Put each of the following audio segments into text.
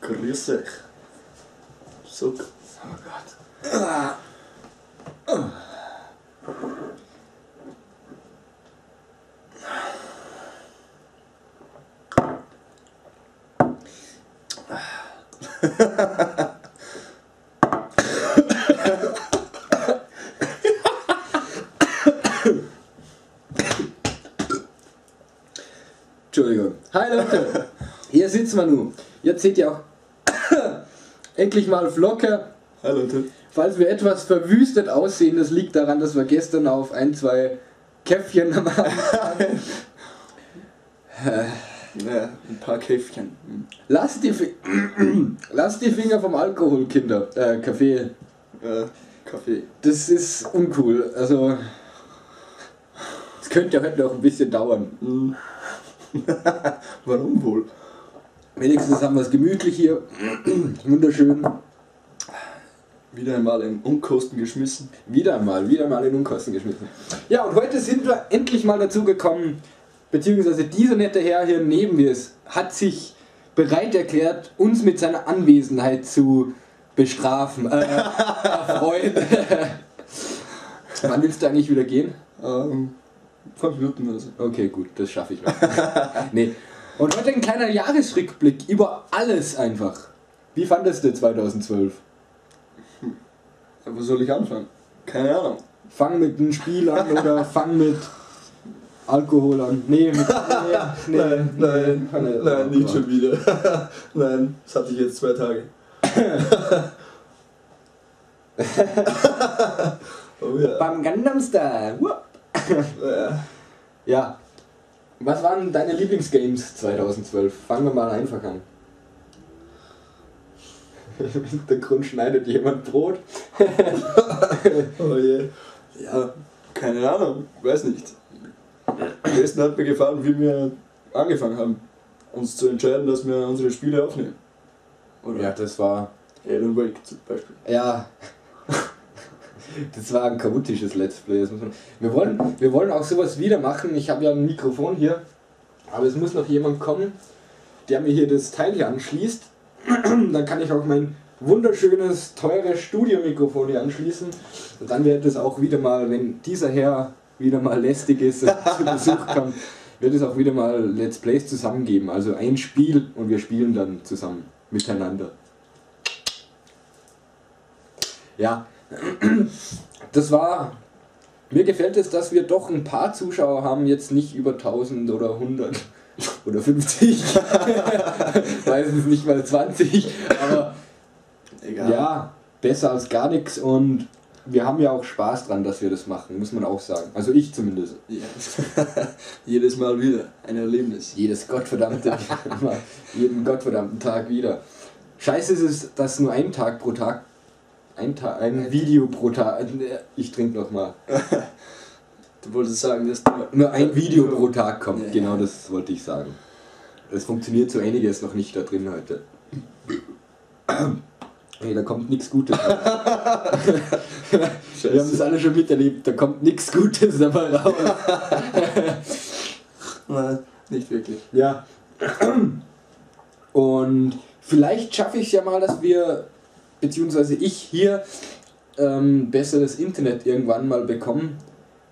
Grüß euch. So. Oh Gott. Entschuldigung. Hi Leute, wir nun. Jetzt seht ihr auch endlich mal Vlogger. Hi Leute. Falls wir etwas verwüstet aussehen, das liegt daran, dass wir gestern auf ein, zwei Käffchen am Abend. Ja, ein paar Käffchen. Hm. Lasst die, Fi Lasst die Finger vom Alkohol, Kinder. Äh, Kaffee. Äh, Kaffee. Das ist uncool. Also, es könnte ja heute noch ein bisschen dauern. Hm. Warum wohl? Wenigstens haben wir es gemütlich hier. Wunderschön. Wieder einmal in Unkosten geschmissen. Wieder einmal, wieder mal in Unkosten geschmissen. Ja, und heute sind wir endlich mal dazu gekommen, beziehungsweise dieser nette Herr hier neben mir ist, hat sich bereit erklärt, uns mit seiner Anwesenheit zu bestrafen, äh, erfreuen. Wann willst du eigentlich wieder gehen? Ähm, fünf Minuten oder so. Okay, gut, das schaffe ich noch. nee. Und heute ein kleiner Jahresrückblick über alles einfach. Wie fandest du 2012? Ja, wo soll ich anfangen? Keine Ahnung. Fang mit einem Spiel an oder fang mit Alkohol an? Nee, mit. Nee, nee, nein, nein, nee, nee, nein, nicht schon wieder. nein, das hatte ich jetzt zwei Tage. oh ja. Beim Gundam. Wupp. ja. Ja. Was waren deine Lieblingsgames 2012? Fangen wir mal einfach an. Im Hintergrund schneidet jemand Brot. Oh je. Ja, keine Ahnung, weiß nicht. Am besten hat mir gefallen, wie wir angefangen haben, uns zu entscheiden, dass wir unsere Spiele aufnehmen. Oder Ja, das war. Alan Wake zum Beispiel. Ja. Das war ein chaotisches Let's Play. Wir, wollen, wir wollen auch sowas wieder machen. Ich habe ja ein Mikrofon hier, aber es muss noch jemand kommen, der mir hier das Teil hier anschließt. Dann kann ich auch mein wunderschönes, teures Studiomikrofon hier anschließen. Und dann wird es auch wieder mal, wenn dieser Herr wieder mal lästig ist und zu Besuch kommt, wird es auch wieder mal Let's Plays zusammengeben. Also ein Spiel und wir spielen dann zusammen miteinander. Ja, das war. Mir gefällt es, dass wir doch ein paar Zuschauer haben, jetzt nicht über 1000 oder 100 oder 50. Meistens nicht mal 20. Aber Egal. ja, besser als gar nichts und wir haben ja auch Spaß dran, dass wir das machen, muss man auch sagen. Also ich zumindest. Ja. Jedes Mal wieder ein Erlebnis. Jedes gottverdammte, jeden gottverdammten Tag wieder. Scheiße ist es, dass nur ein Tag pro Tag, ein, Tag, ein Video pro Tag, ich trinke noch mal. Du wolltest sagen, dass Nur ein Video pro Tag kommt, genau das wollte ich sagen. Es funktioniert so einiges noch nicht da drin heute. Hey, da kommt nichts Gutes. raus. Wir haben das alle schon miterlebt, da kommt nichts Gutes dabei raus. Nein, nicht wirklich. Ja. Und vielleicht schaffe ich es ja mal, dass wir, beziehungsweise ich hier, ähm, besseres Internet irgendwann mal bekommen.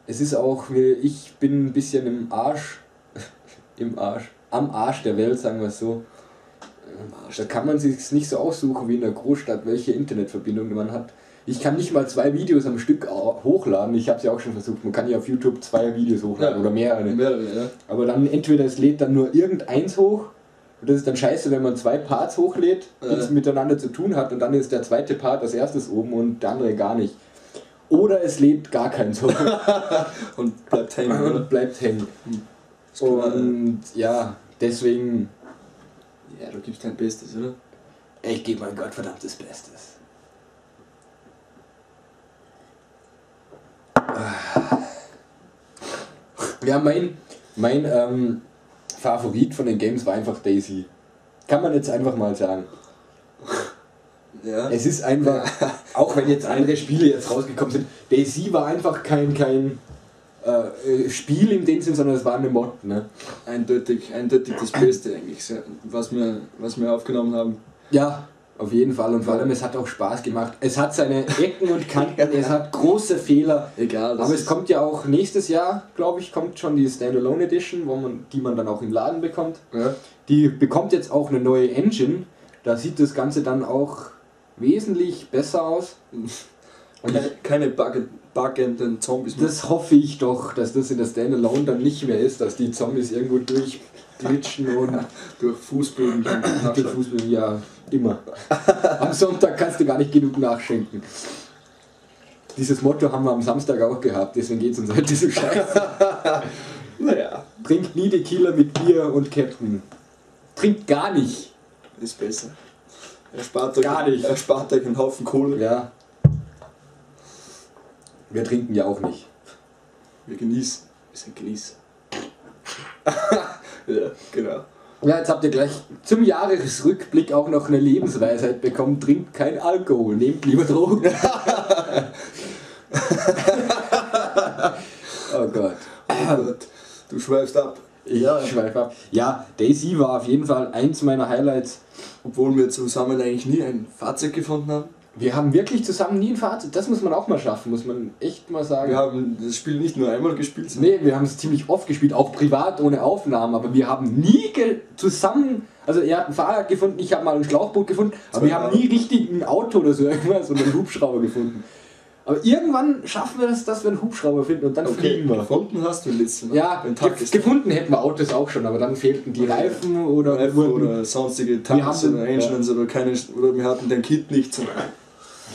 Es ist auch, ich bin ein bisschen im Arsch, im Arsch, am Arsch der Welt, sagen wir es so. Da kann man sich nicht so aussuchen wie in der Großstadt, welche Internetverbindung man hat. Ich kann nicht mal zwei Videos am Stück au- hochladen. Ich habe es ja auch schon versucht. Man kann ja auf YouTube zwei Videos hochladen Ja. oder mehrere. Mehrere, ja. Aber dann entweder es lädt dann nur irgendeins hoch, und das ist dann scheiße, wenn man zwei Parts hochlädt, die Ja. es miteinander zu tun hat, und dann ist der zweite Part als erstes oben und der andere gar nicht. Oder es lädt gar keins hoch Und bleibt hängen, und oder? bleibt hängen. Man- Und ja, deswegen, Ja, du gibst dein Bestes, oder? ich gebe mein Gottverdammtes Bestes. Ja, mein, mein ähm, Favorit von den Games war einfach Daisy. Kann man jetzt einfach mal sagen. Ja. Es ist einfach, auch wenn jetzt andere Spiele jetzt rausgekommen sind, Daisy war einfach kein, kein, äh, Spiel in dem Sinn, sondern es war eine Mod. Ne? Eindeutig, eindeutig das Beste eigentlich, was wir, was wir aufgenommen haben. Ja, auf jeden Fall. Und vor allem, es hat auch Spaß gemacht. Es hat seine Ecken und Kanten, es hat große Fehler. Egal. Aber es kommt ja auch nächstes Jahr, glaube ich, kommt schon die Standalone Edition, wo man, die man dann auch im Laden bekommt. Ja. Die bekommt jetzt auch eine neue Engine. Da sieht das Ganze dann auch wesentlich besser aus. Und keine, keine Bug- buggenden Zombies mehr. Das hoffe ich doch, dass das in der Standalone dann nicht mehr ist, dass die Zombies irgendwo durchglitschen und durch Fußböden durch nachschlagen. Fußball, ja, immer. Am Sonntag kannst du gar nicht genug nachschenken. Dieses Motto haben wir am Samstag auch gehabt, deswegen geht es uns heute so scheiße. Naja, Trinkt nie Tequila mit Bier und Captain. Trinkt gar nicht. ist besser. Er spart euch, Gar nicht. Er spart euch einen Haufen Kohle. Ja. Wir trinken ja auch nicht. Wir genießen. Wir sind Genießer. ja, genau. Ja, jetzt habt ihr gleich zum Jahresrückblick auch noch eine Lebensweisheit bekommen. Trinkt kein Alkohol, nehmt lieber Drogen. oh Gott. Oh Gott, du schweifst ab. Ich Ja. schweife ab. Ja, Daisy war auf jeden Fall eins meiner Highlights. Obwohl wir zusammen eigentlich nie ein Fahrzeug gefunden haben. Wir haben wirklich zusammen nie ein Fahrzeug. Das muss man auch mal schaffen, muss man echt mal sagen. Wir haben das Spiel nicht nur einmal gespielt, sondern Nee, wir haben es ziemlich oft gespielt, auch privat ohne Aufnahmen, aber wir haben nie zusammen, also er hat ein Fahrrad gefunden, ich habe mal ein Schlauchboot gefunden, aber wir haben nie richtig ein Auto oder so irgendwas oder einen Hubschrauber gefunden. Aber irgendwann schaffen wir das, dass wir einen Hubschrauber finden und dann okay, fliegen wir. gefunden hast du letztes Mal. Ja, ge gefunden hätten wir Autos auch schon, aber dann fehlten die Reifen oder, wurden- oder sonstige Tanks oder Engines oder keine oder wir hatten den Kit nicht. zum-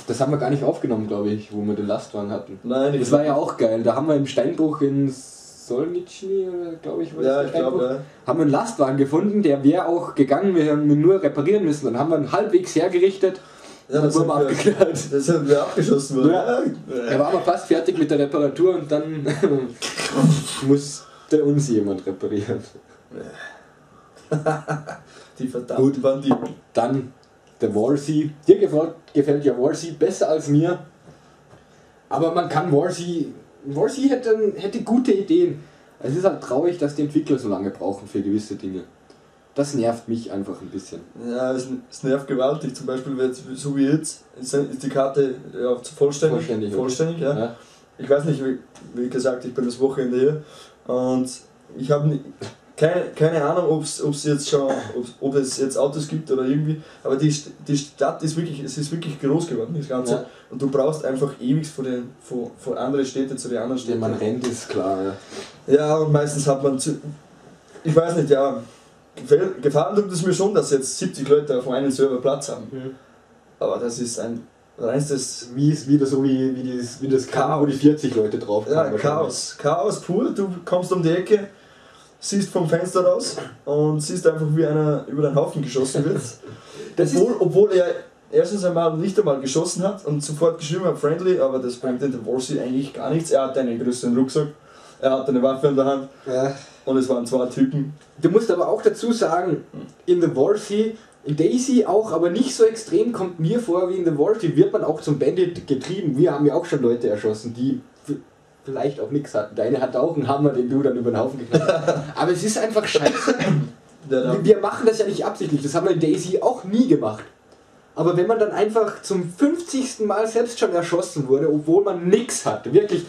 Das haben wir gar nicht aufgenommen, glaube ich, wo wir den Lastwagen hatten. Nein, Das war ja auch geil. Da haben wir im Steinbruch in Solnitschny, oder glaube ich, war Ja, der ich Steinbruch? glaube, ja. haben wir einen Lastwagen gefunden, der wäre auch gegangen, wir haben ihn nur reparieren müssen. Dann haben wir ihn halbwegs hergerichtet Ja, das wurden wir abgeklärt. Das sind wir abgeschossen worden. Ja. Er war aber fast fertig mit der Reparatur und dann musste uns jemand reparieren. Die verdammten Gut. Banditen. Dann der Warsea. Dir gefällt, gefällt ja Warsea besser als mir. Aber man kann Warsea. Warsea hätte, hätte gute Ideen. Es ist halt traurig, dass die Entwickler so lange brauchen für gewisse Dinge. Das nervt mich einfach ein bisschen. Ja, es, es nervt gewaltig. Zum Beispiel, jetzt, so wie jetzt, ist die Karte ja, vollständig. Vollständig, vollständig ja. Ja. Ich weiß nicht, wie, wie gesagt, ich bin das Wochenende hier und ich habe keine, keine Ahnung, ob's, ob's jetzt schon, ob's, ob es jetzt Autos gibt oder irgendwie, aber die, die Stadt ist wirklich, es ist wirklich groß geworden, das Ganze. Ja. Und du brauchst einfach ewig von, den, von, von anderen Städte zu den anderen Wenn Städten. man rennt, ist klar. Ja. Ja, und meistens hat man zu. Ich weiß nicht, ja. Gefallen tut es mir schon, dass jetzt 70 Leute auf einem Server Platz haben. Aber das ist ein reinstes Wie ist wieder so wie, wie, dieses, wie das Chaos, wo die 40 Leute drauf ja, Chaos. Chaos pur. Du kommst um die Ecke, siehst vom Fenster raus und siehst einfach, wie einer über den Haufen geschossen wird. Obwohl, obwohl er erstens einmal nicht einmal geschossen hat und sofort geschrieben hat, friendly, aber das bringt in der Warsea eigentlich gar nichts. Er hat einen größeren Rucksack, er hat eine Waffe in der Hand Ja. und es waren zwei Typen. Du musst aber auch dazu sagen, in The Warsea, in Daisy auch, aber nicht so extrem kommt mir vor wie in The Warsea, wird man auch zum Bandit getrieben. Wir haben ja auch schon Leute erschossen, die vielleicht auch nichts hatten. Deine hat auch einen Hammer, den du dann über den Haufen geknallt hast. Aber es ist einfach scheiße. Wir- machen das ja nicht absichtlich, das haben wir in Daisy auch nie gemacht. Aber wenn man dann einfach zum 50. Mal selbst schon erschossen wurde, obwohl man nichts hatte, wirklich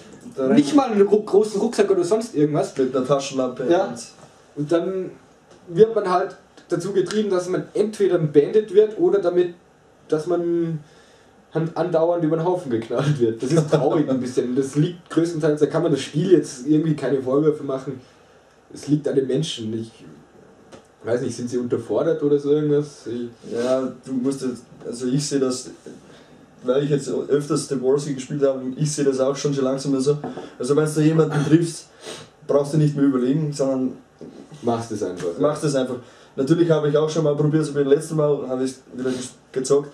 nicht mal einen großen Rucksack oder sonst irgendwas, mit einer Taschenlampe. Ja. Und dann wird man halt dazu getrieben, dass man entweder ein Bandit wird oder damit, dass man andauernd über den Haufen geknallt wird. Das ist traurig ein bisschen. Das liegt größtenteils, da kann man das Spiel jetzt irgendwie keine Vorwürfe machen. Es liegt an den Menschen. Ich weiß nicht, sind sie unterfordert oder so irgendwas? Ich, ja, du musst jetzt, also ich sehe das, weil ich jetzt öfters Warsea gespielt habe, ich sehe das auch schon schon langsam so. Also wenn du jemanden triffst, brauchst du nicht mehr überlegen, sondern machst es einfach. machst es einfach. Natürlich habe ich auch schon mal probiert, so wie beim letzten Mal habe ich wieder gezockt,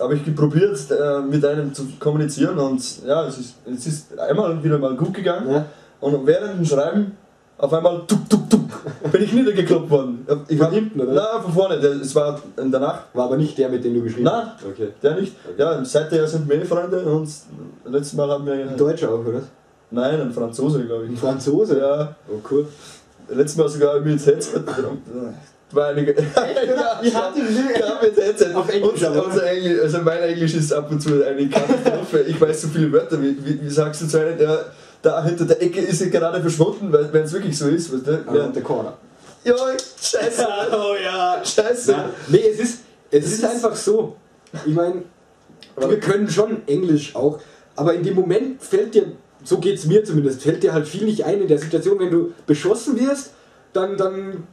habe ich probiert äh, mit einem zu kommunizieren und ja, es ist, es ist einmal wieder mal gut gegangen. Ja? Und während dem Schreiben auf einmal tuk tuk tuk bin ich niedergekloppt worden. Ich Von hinten, oder? Nein, von vorne. Der- Es war in der Nacht. War aber nicht der, mit dem du geschrieben Nein. hast. Okay. Der nicht. Ja, seither sind wir eh Freunde und letztes Mal haben wir. Deutsch auch, oder? Nein, ein Franzose, glaube ich. Ein Franzose? Ja. Oh, cool. Letztes Mal sogar mit Headset. War eine ja, Wie hat die ja, mit Headset. Auf Englisch aber. unser Englisch, also mein Englisch ist ab und zu eine Katastrophe. Ich weiß so viele Wörter. Wie, wie, wie sagst du zu einem, der da hinter der Ecke ist er gerade verschwunden, weil wenn es wirklich so ist, weißt du? Ja, der Corner. Ja, scheiße. oh ja. Scheiße. Na, nee, es ist, es Es ist ist- einfach so. Ich meine, wir können schon Englisch auch, aber in dem Moment fällt dir, so geht es mir zumindest, fällt dir halt viel nicht ein in der Situation, wenn du beschossen wirst, dann, dann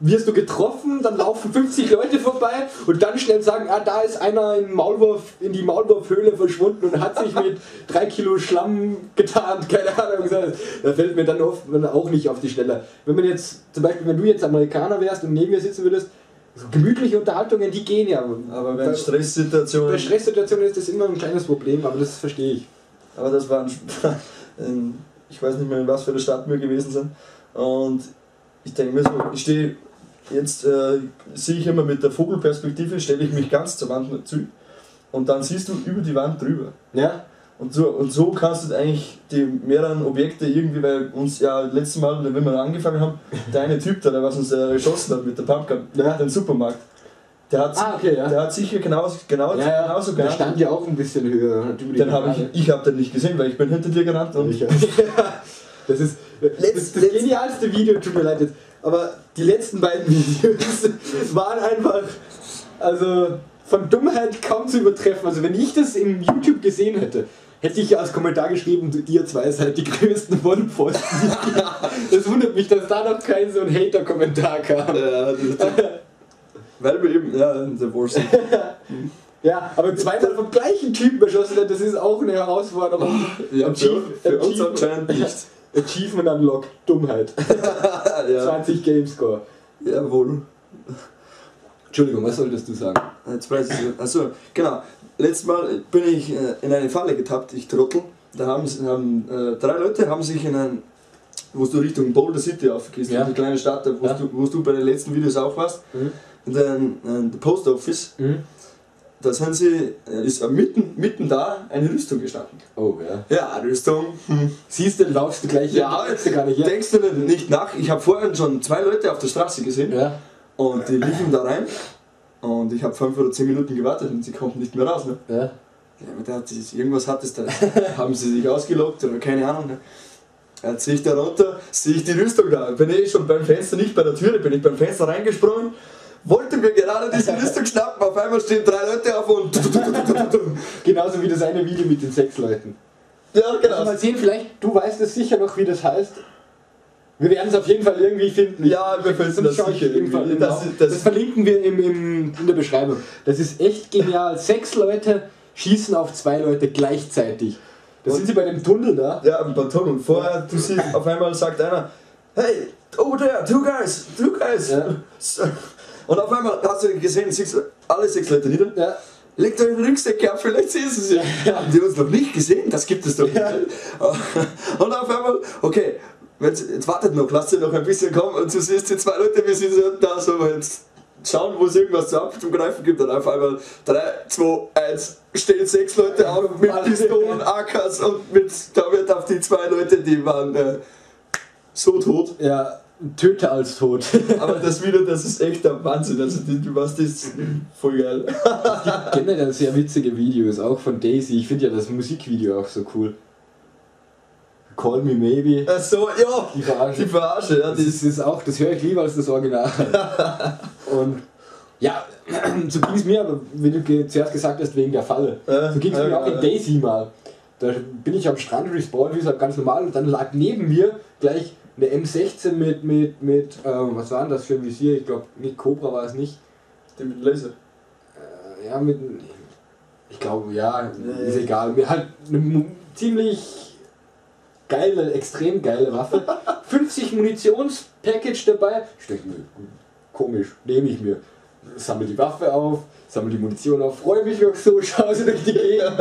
wirst du getroffen, dann laufen 50 Leute vorbei und dann schnell sagen, ah, da ist einer in, Maulwurf, in die Maulwurfhöhle verschwunden und hat sich mit drei Kilo Schlamm getarnt, keine Ahnung. Da fällt mir dann oft auch nicht auf die Schnelle. Wenn man jetzt, zum Beispiel, wenn du jetzt Amerikaner wärst und neben mir sitzen würdest, so gemütliche Unterhaltungen, die gehen ja. Aber wenn Bei- Stresssituationen. bei Stresssituationen ist das immer ein kleines Problem, aber das verstehe ich. Aber das war ein, ein, ich weiß nicht mehr, in was für eine Stadt wir gewesen sind. Und ich denke mir so, ich stehe jetzt, äh, sehe ich immer mit der Vogelperspektive, stelle ich mich ganz zur Wand zu. Und dann siehst du über die Wand drüber. Ja? Und so, und so kannst du eigentlich die mehreren Objekte irgendwie, weil uns ja letztes Mal, wenn wir angefangen haben, der eine Typ da, der was uns äh, geschossen hat mit der Pumpgun, Ja. den Supermarkt, der hat, Ah, okay, ja. der hat sicher genauso, genau, Ja, ja. genauso Der gehandelt. stand ja auch ein bisschen höher. Den Gerade. ich, ich habe den nicht gesehen, weil ich bin hinter dir gerannt und Ich. Das ist das, Letzt- das letzt- genialste Video, tut mir leid jetzt. Aber die letzten beiden Videos waren einfach, also von Dummheit kaum zu übertreffen. Also wenn ich das im YouTube gesehen hätte, hätte ich ja als Kommentar geschrieben, du, ihr zwei seid die größten Vollpfosten. das wundert mich, dass da noch kein so ein Hater-Kommentar kam. Ja, das, weil wir eben, ja, der Wurst. Ja, aber zweimal vom gleichen Typen beschossen werden, das ist auch eine Herausforderung. Ja, für, für uns anscheinend nicht. Achievement Unlocked, Dummheit. ja, 20 Gamescore. jawohl. Entschuldigung, was solltest du sagen? Jetzt weiß ich Also, genau. Letztes Mal bin ich äh, in eine Falle getappt, ich Trottel. Da haben, sie- haben äh, drei Leute haben sich in ein, wo du Richtung Boulder City aufgehst, Ja. die kleine Stadt, wo, Ja. du, wo du bei den letzten Videos auch warst, Mhm. in den, in der Post Office, da sind sie, äh, ist äh, mitten, mitten da eine Rüstung gestanden. Oh ja. Ja, Rüstung. Hm. Siehst du, laufst du gleich Ja, du gar nicht. Ja. denkst du nicht nach? Ich habe vorhin schon zwei Leute auf der Straße gesehen ja. und die liefen da rein und ich habe fünf oder zehn Minuten gewartet und sie konnten nicht mehr raus. Ne? ja. Ja, der hat sich, irgendwas hat es da. haben sie sich ausgelockt oder keine Ahnung. Ne? Jetzt sehe ich da runter, sehe ich die Rüstung da. Bin ich schon beim Fenster, nicht bei der Türe, bin ich beim Fenster reingesprungen, wollte mir gerade diese Rüstung schnappen, auf einmal stehen drei Leute auf und. Genauso wie das eine Video mit den sechs Leuten. Ja, Also genau. mal sehen, vielleicht, du weißt es sicher noch, wie das heißt. Wir werden es auf jeden Fall irgendwie finden. Ja, wir finden das sicher irgendwie. das, Das das, verlinken wir im, im, in der Beschreibung. Das ist echt genial. Sechs Leute schießen auf zwei Leute gleichzeitig. Da sind sie bei dem Tunnel da. Ja, ein paar Tunnel. Vorher, du siehst, auf einmal sagt einer, hey, over there, two guys, two guys. Ja. Und auf einmal hast du gesehen, du alle sechs Leute nieder. Ja. Legt euch den Rucksack ab, vielleicht sehen sie sie. Haben die uns noch nicht gesehen? Das gibt es doch nicht. Und auf einmal, okay, jetzt, jetzt wartet noch, lasst sie noch ein bisschen kommen und du siehst die zwei Leute, wie sie so da so jetzt schauen, wo es irgendwas zu ab zum Greifen gibt. Und auf einmal 3, 2, 1, stehen sechs Leute auf mit Pistolen, AKs und mit, da wird auf die zwei Leute, die waren äh, so tot. Ja, töte als tot. Aber das Video, das ist echt der Wahnsinn. Also, du weißt, das voll geil. Generell sehr witzige Videos, auch von Daisy. Ich finde ja das Musikvideo auch so cool. Call Me Maybe. Ach so, ja, Die Verarsche. die Verarsche, ja, Das ist, ist auch, das höre ich lieber als das Original. Und ja, so ging es mir, aber wie du zuerst gesagt hast, wegen der Falle. So ging es ja, mir auch ja. in Daisy mal. Da bin ich am Strand respawned, wie gesagt, ganz normal, und dann lag neben mir gleich eine M16 mit, mit, mit ähm, was war denn das für ein Visier? Ich glaube, nicht Cobra war es nicht. die mit dem Laser. Äh, ja, mit, ich glaube, ja, Nee. ist egal. Mir halt eine ziemlich geile, extrem geile Waffe. 50 Munitionspackage dabei. Ich denke mir, komisch, nehme ich mir. Sammle die Waffe auf, sammle die Munition auf, freue mich noch so, schaue sie durch die Gegend und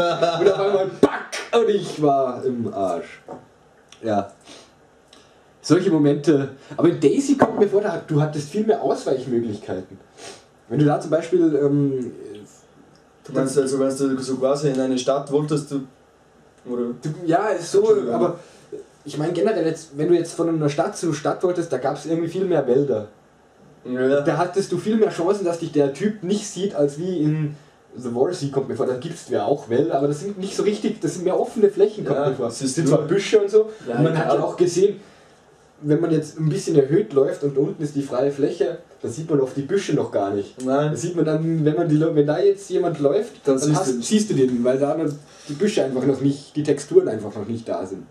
auf einmal pack und ich war im Arsch. Ja. Solche Momente. Aber in Daisy kommt mir vor, da- du hattest viel mehr Ausweichmöglichkeiten. Wenn du da zum Beispiel ähm, Du meinst also, wenn du so quasi in eine Stadt wolltest, du. Oder. Du, ja, so, aber ich meine generell jetzt, wenn du jetzt von einer Stadt zu Stadt wolltest, da gab es irgendwie viel mehr Wälder. Ja. Da hattest du viel mehr Chancen, dass dich der Typ nicht sieht, als wie in The War Sea kommt mir vor. Da gibt es ja auch Wälder, aber das sind nicht so richtig, das sind mehr offene Flächen, kommt Ja, mir vor. es sind zwar Büsche und so, Ja, und man hat ja auch gesehen, wenn man jetzt ein bisschen erhöht läuft und unten ist die freie Fläche, da sieht man oft die Büsche noch gar nicht. Nein. Das sieht man dann, wenn man die, wenn da jetzt jemand läuft, Dann dann, siehst hast, du- siehst du den, weil da die Büsche einfach noch nicht, die Texturen einfach noch nicht da sind.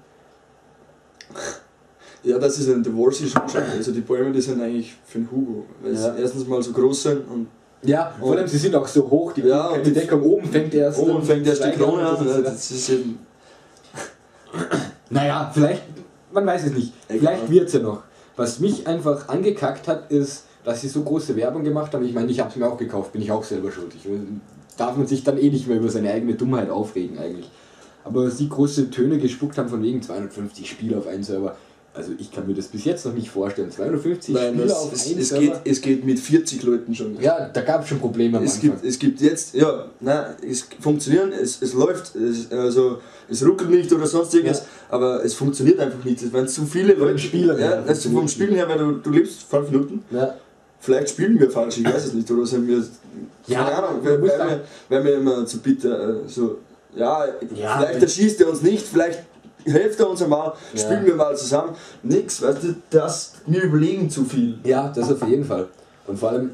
Ja, das ist ein The Wars schon schade. Also die Bäume, die sind eigentlich für den Hugo. Weil Ja. sie erstens mal so groß sind und Ja, vor allem sie sind auch so hoch, die, Ja, und die- Deckung oben fängt erst oben fängt erst die Krone an, das ist eben. Naja, vielleicht, man weiß es nicht. Vielleicht wird es ja noch. Was mich einfach angekackt hat, ist, dass sie so große Werbung gemacht haben. Ich meine, ich habe es mir auch gekauft, bin ich auch selber schuldig. Darf man sich dann eh nicht mehr über seine eigene Dummheit aufregen eigentlich. Aber sie große Töne gespuckt haben von wegen 250 Spieler auf einen Server. Also ich kann mir das bis jetzt noch nicht vorstellen. 250 Nein, Spieler das, auf es, einen es, Server. geht, es geht mit 40 Leuten schon. ja, da gab es schon Probleme am Es Anfang. gibt, es gibt jetzt, ja, nein, es funktioniert, es, es läuft, es, also es ruckelt nicht oder sonst irgendwas, Ja. aber es funktioniert einfach nicht. Wenn zu viele Leute Spielern ja, her also vom Spielen her, weil du, du lebst fünf Minuten, ja. vielleicht spielen wir falsch, ich weiß es nicht, oder sind wir, Ja, keine Ahnung, weil, weil, wir, weil wir immer zu bitter, äh, so, ja, Ja, vielleicht erschießt er uns nicht, vielleicht hilft er uns einmal, Ja. spielen wir mal zusammen, nix, weißt du, das, wir überlegen zu viel. Ja, das auf jeden Fall. Und vor allem,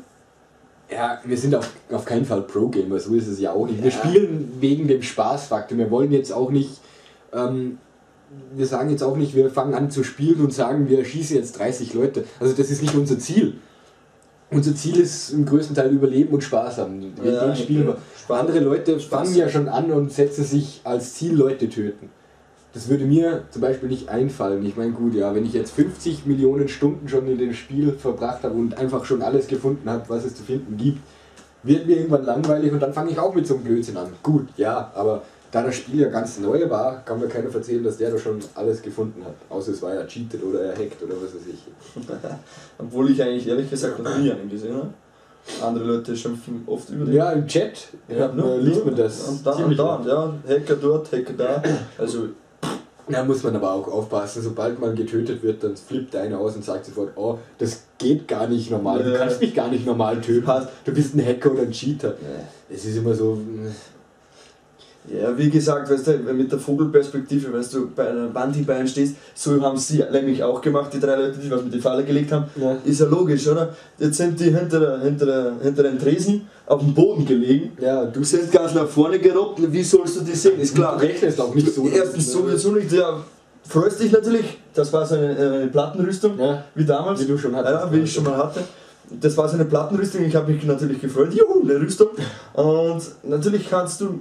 ja, wir sind auf, auf keinen Fall Pro-Gamer, so ist es ja auch nicht. Wir Ja. spielen wegen dem Spaßfaktor. Wir wollen jetzt auch nicht, ähm, wir sagen jetzt auch nicht, wir fangen an zu spielen und sagen, wir schießen jetzt 30 Leute. Also das ist nicht unser Ziel. Unser Ziel ist im größten Teil Überleben und Spaß haben. Wir Ja, spielen wir. Spaß- Andere Leute fangen ja schon an und setzen sich als Ziel Leute töten. Das würde mir zum Beispiel nicht einfallen. Ich meine, gut, ja, wenn ich jetzt 50 Millionen Stunden schon in dem Spiel verbracht habe und einfach schon alles gefunden habe, was es zu finden gibt, wird mir irgendwann langweilig und dann fange ich auch mit so einem Blödsinn an. Gut, ja, aber da das Spiel ja ganz neu war, kann mir keiner erzählen, dass der da schon alles gefunden hat. Außer es war ja cheated oder er hackt oder was weiß ich. Obwohl ich eigentlich ehrlich gesagt noch nie einen gesehen habe. Andere Leute schimpfen oft über den. Ja, im Chat Ja, äh, liest man das. Und da und da, ja, Hacker dort, Hacker da. Also, Da muss man aber auch aufpassen, sobald man getötet wird, dann flippt einer aus und sagt sofort, oh, das geht gar nicht normal, du kannst mich gar nicht normal töten, du bist ein Hacker oder ein Cheater. Es ist immer so, ja, wie gesagt, weißt du, mit der Vogelperspektive, weißt du, bei einem stehst, so haben sie nämlich auch gemacht, die drei Leute, die was mit die Falle gelegt haben. Ja. Ist ja logisch, oder? Jetzt sind die hinter, der- hinter, der- hinter den Tresen auf dem Boden gelegen. ja, Du sind ganz nach vorne gerobbt, wie sollst du die sehen? Ist klar. du rechnest auch nicht so. Erstens sowieso nicht, ja, freust dich natürlich, das war so eine, eine Plattenrüstung, Ja, wie damals. wie du schon hattest. Ja, wie ich schon mal hatte. Das war so eine Plattenrüstung, ich habe mich natürlich gefreut, juhu, eine Rüstung. Und natürlich kannst du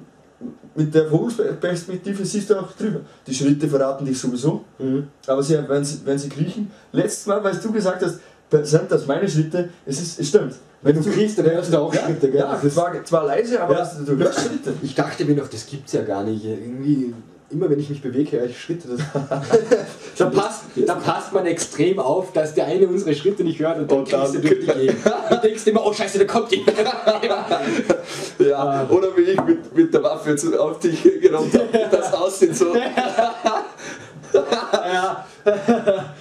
mit der Vogelperspektive siehst du auch drüber. Die Schritte verraten dich sowieso, Mhm. aber sie, wenn, sie, wenn sie kriechen, letztes Mal, weil du gesagt hast, sind das meine Schritte, es, ist, es stimmt. Wenn du kriegst, dann hörst du auch ja, Schritte, gell? Ja, Das war zwar leise, aber Ja. du hörst Schritte. Ich dachte mir noch, das gibt's ja gar nicht. Irgendwie, immer wenn ich mich bewege, höre ich Schritte. Das da, passt, da passt man extrem auf, dass der eine unsere Schritte nicht hört und dann Und dann- du durch die Gegend. Du denkst immer, oh scheiße, da kommt jemand. Ja, oder wie ich mit, mit der Waffe auf dich gerammt habe, das aussieht so. ja.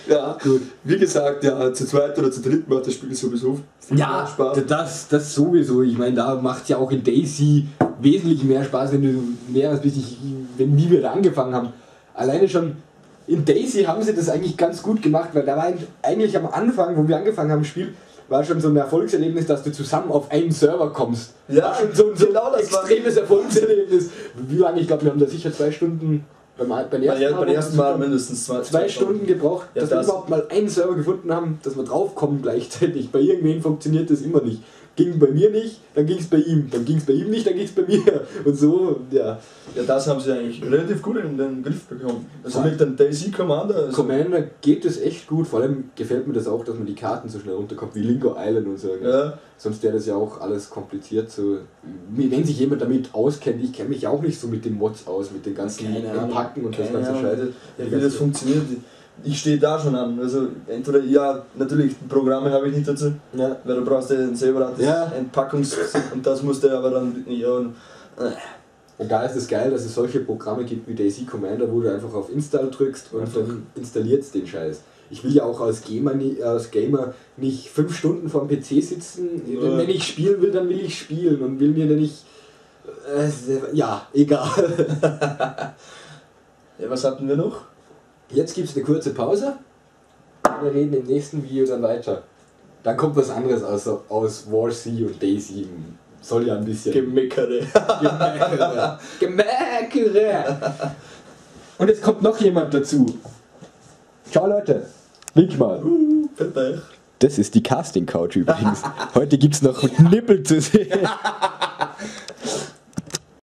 Ja, gut. Wie gesagt, ja, zu zweit oder zu dritt macht das Spiel sowieso viel Ja, Spaß. das, das sowieso. Ich meine, da macht es ja auch in Daisy wesentlich mehr Spaß, wenn du mehr als bis ich, wenn wie wir da angefangen haben. Alleine schon in Daisy haben sie das eigentlich ganz gut gemacht, weil da war eigentlich am Anfang, wo wir angefangen haben, im Spiel, war schon so ein Erfolgserlebnis, dass du zusammen auf einen Server kommst. Ja, war schon so ein, so ein genau das war- extremes Erfolgserlebnis. Wie lange? Ich glaube, wir haben da sicher zwei Stunden beim, beim Bei ersten der, Mal, beim ersten Mal mindestens zwei, zwei Stunden gebraucht, Ja, dass wir das- überhaupt mal einen Server gefunden haben, dass wir draufkommen gleichzeitig. Bei irgendwen funktioniert das immer nicht. Ging bei mir nicht, dann ging es bei ihm. Dann ging es bei ihm nicht, dann ging es bei mir. Und so, ja. Ja, das haben sie eigentlich relativ gut in den Griff bekommen. Also Ja. mit dem Daisy Commander. Also Commander geht es echt gut. Vor allem gefällt mir das auch, dass man die Karten so schnell runterkommt, wie Lingo Island und so. ja, Sonst wäre das ja auch alles kompliziert. So. Wenn sich jemand damit auskennt, ich kenne mich auch nicht so mit den Mods aus, mit den ganzen. Packen und das ganze Scheiße. das- wie das funktioniert. Ich stehe da schon an. Also entweder, ja, natürlich, Programme habe ich nicht dazu, Ja. weil du brauchst ja ein separates Ja. Entpackungs... Und das musste aber dann, ja, äh, Und da ist es geil, dass es solche Programme gibt wie Daisy Commander, wo du einfach auf Install drückst und Einfach. dann installiert den Scheiß. Ich will ja auch als Gamer, als Gamer nicht fünf Stunden vorm PC sitzen. Ja. Wenn ich spielen will, dann will ich spielen und will mir dann nicht. Äh, ja, egal. Ja, was hatten wir noch? Jetzt gibt es eine kurze Pause. Wir reden im nächsten Video dann weiter. Dann kommt was anderes aus, aus War C und Daisy. Soll ja ein bisschen. Gemeckere. Gemäckere. Gemäckere. Und jetzt kommt noch jemand dazu. Ciao Leute. Wink mal. Uh. Das ist die Casting Couch übrigens. Heute gibt's noch Nippel zu sehen.